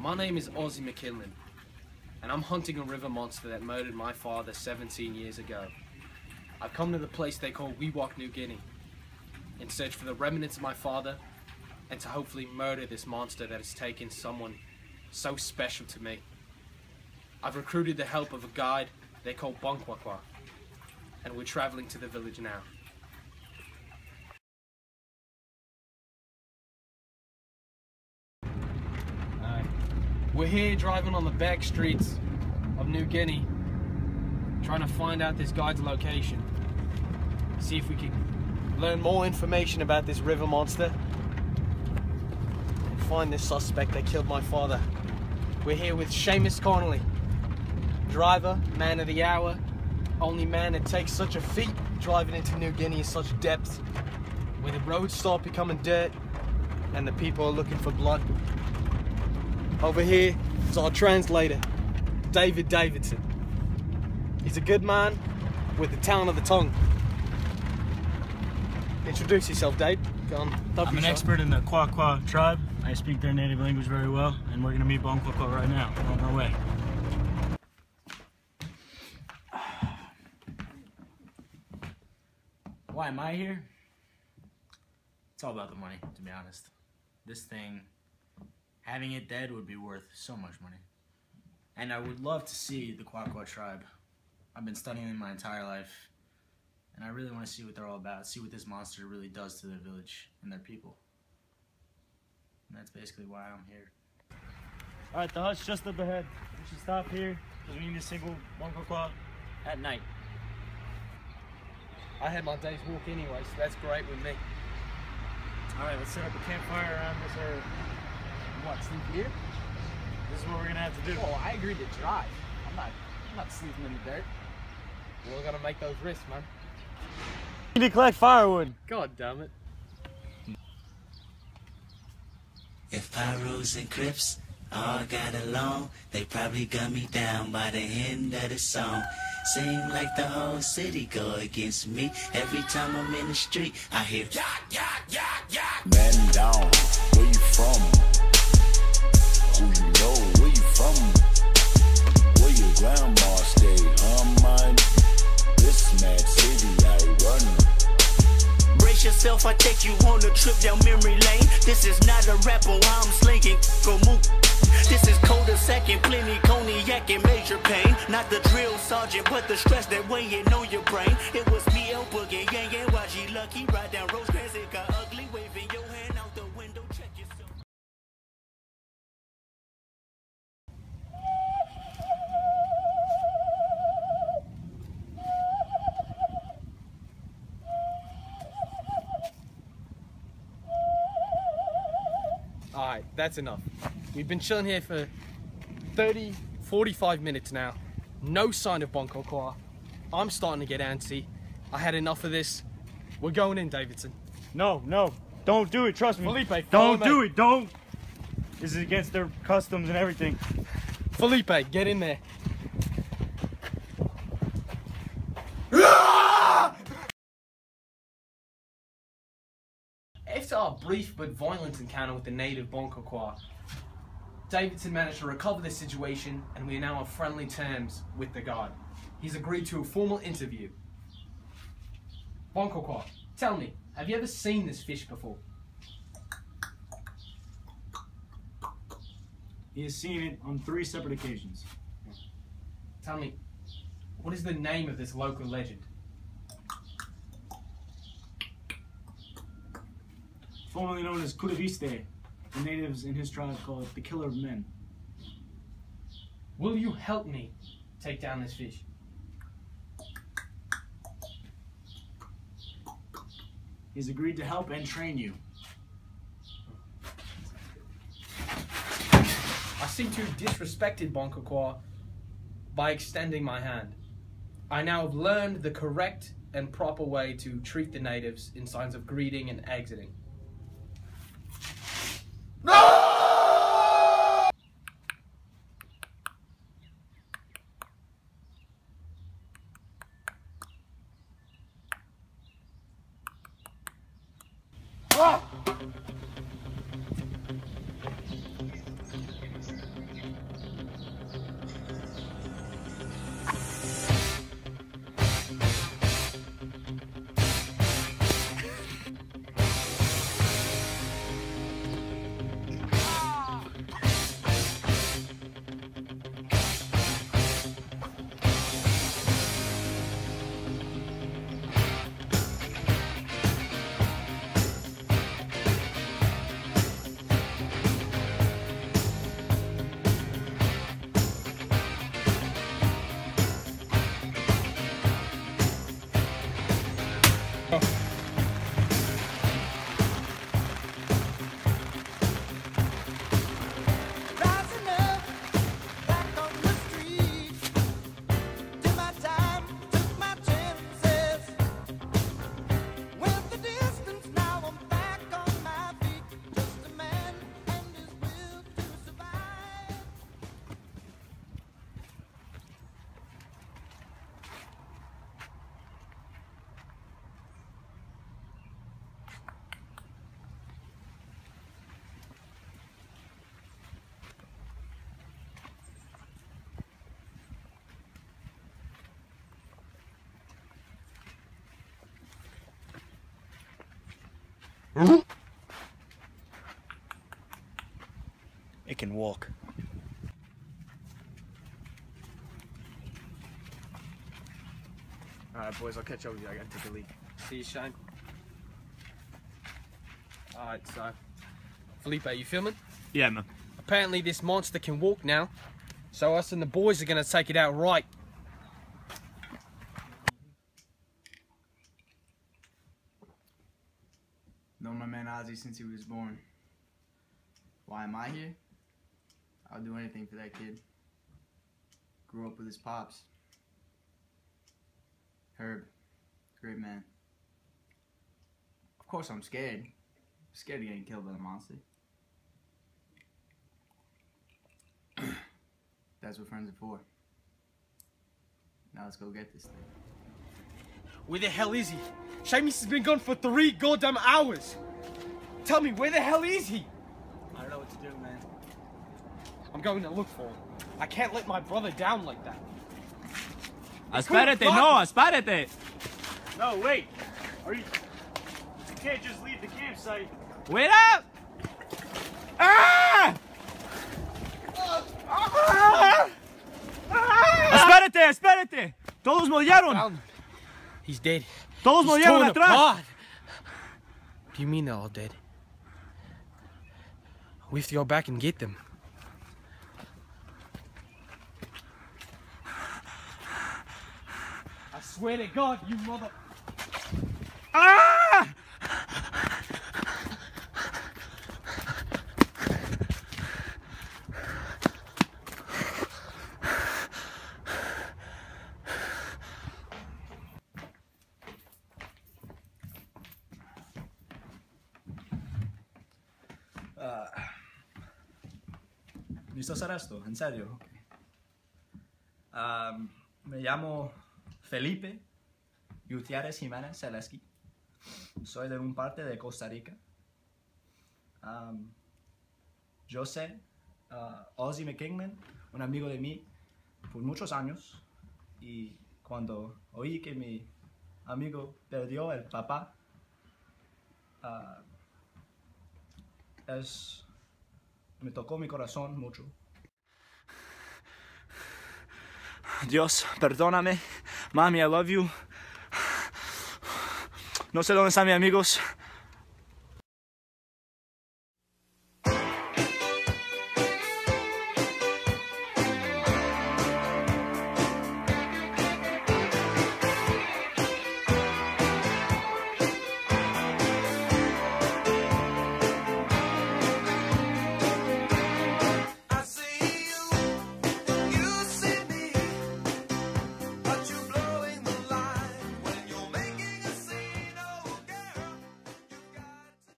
My name is Ozzy McKinley, and I'm hunting a river monster that murdered my father 17 years ago. I've come to the place they call Wewak, New Guinea, in search for the remnants of my father, and to hopefully murder this monster that has taken someone so special to me. I've recruited the help of a guide they call Bonkwakwa, and we're traveling to the village now. We're here driving on the back streets of New Guinea, trying to find out this guide's location. See if we can learn more information about this river monster and find this suspect that killed my father. We're here with Seamus Connolly, driver, man of the hour, only man that takes such a feat driving into New Guinea in such depth, where the roads start becoming dirt and the people are looking for blood. Over here is our translator, David Davidson. He's a good man with the talent of the tongue. Introduce yourself, Dave. Go on. I'm an expert in the Kwa tribe. I speak their native language very well, and we're gonna meet Bon Kwa right now. On our way. Why am I here? It's all about the money, to be honest. This thing, having it dead would be worth so much money. And I would love to see the Kwa tribe. I've been studying them my entire life, and I really want to see what they're all about, see what this monster really does to their village and their people. And that's basically why I'm here. Alright, the hut's just up ahead. We should stop here because we need a single Monkokwa at night. I had my day's walk anyway, so that's great with me. Alright, let's set up a campfire around this area. What, sleep here? This is what we're gonna have to do. Oh, I agreed to drive. I'm not, I'm not sleeping in the dirt. We're gonna make those risks, man. We need to collect firewood. God damn it. If Pyros and Crips all got along, they probably gun me down by the end of the song. Seem like the whole city go against me. Every time I'm in the street, I hear yacht, yacht, yacht, yacht. Man down, where you from? From? Where your grandma stay, huh, man? This mad city I run. Brace yourself, I take you on a trip down memory lane. This is not a rapper, I'm slinging. Go move. This is cold second, plenty cognac and major pain. Not the drill sergeant, but the stress that weighing on your brain. It was me, El Boogie, Yang Yang, YG Lucky. Ride down Rosecrans, it got ugly. Uh, that's enough. We've been chilling here for 30, 45 minutes now. No sign of Bonkokwa. I'm starting to get antsy. I had enough of this. We're going in, Davidson. No, no, don't do it. Trust me. Felipe, don't me. do it. Don't. This is against their customs and everything. Felipe, get in there. Our brief but violent encounter with the native Bonkokwa, Davidson managed to recover the situation and we are now on friendly terms with the guard. He's agreed to a formal interview. Bonkokwa, tell me, have you ever seen this fish before? He has seen it on three separate occasions. Tell me, what is the name of this local legend? Formerly known as Kudaviste, the natives in his tribe call it the killer of men. Will you help me take down this fish? He's agreed to help and train you. I seem to have disrespected Bonkokwa by extending my hand. I now have learned the correct and proper way to treat the natives in signs of greeting and exiting. No! It can walk. Alright, boys, I'll catch up with you. I gotta take a leak. See you, Shane. Alright, so. Felipe, you filming? Yeah, man. Apparently, this monster can walk now. So, us and the boys are gonna take it out right. Man Ozzy since he was born. Why am I here? I'll do anything for that kid. Grew up with his pops. Herb, great man. Of course I'm scared. scared of getting killed by the monster. That's what friends are for. Now let's go get this thing. Where the hell is he? Seamus has been gone for three goddamn hours. Tell me, where the hell is he? I don't know what to do, man. I'm going to look for him. I can't let my brother down like that. Espérate, no, espérate. No, wait. Are you? You can't just leave the campsite. Wait up. Ah! Espérate, espérate. Todos murieron. Found. He's dead. Todos He's murieron torn atrás. apart. Do you mean they're all dead? We have to go back and get them. I swear to God, you mother. Ah! ¿Listo hacer esto? ¿En serio? Am, me llamo Felipe Gutiérrez Jiménez Zaleski. Soy de un parte de Costa Rica. Am, yo sé ah, Ozzy McKingman, un amigo de mí por muchos años. Y cuando oí que mi amigo perdió el papá, ah, es me tocó mi corazón mucho. Dios, perdóname. Mami, I love you. No sé dónde están mis amigos.